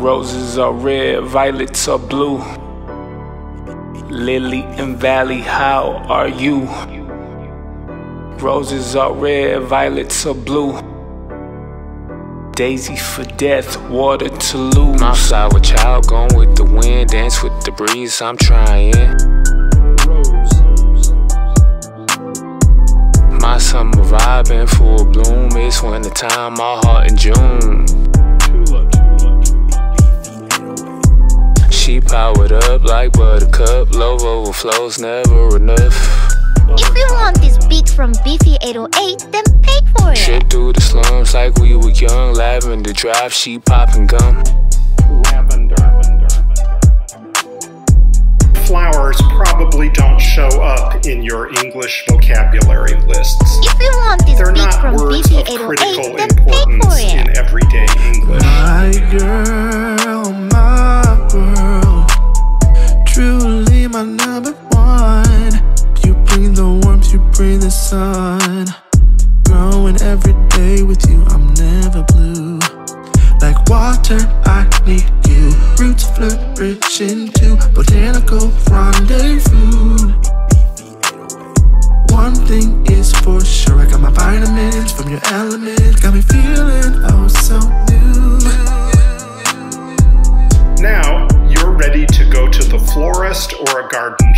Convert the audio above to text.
Roses are red, violets are blue. Lily and Valley, how are you? Roses are red, violets are blue. Daisy for death, water to lose. My flower child going with the wind, dance with the breeze. I'm trying. My summer vibe in full bloom. It's winter time, my heart in June. Powered up like buttercup. Love overflows, never enough. If you want this beat from Beefy 808, then pay for it. Shit through the slums like we were young. Lavender drive, she popping gum. Flowers probably don't show up in your English vocabulary lists. If you want this They're beat not from words Beefy of oh critical then pay for importance in everyday English. My girl, sun. Growing every day with you, I'm never blue. Like water, I need you. Roots flourish into botanical rendezvous. One thing is for sure, I got my vitamins from your elements. Got me feeling oh so new. Now you're ready to go to the florist or a garden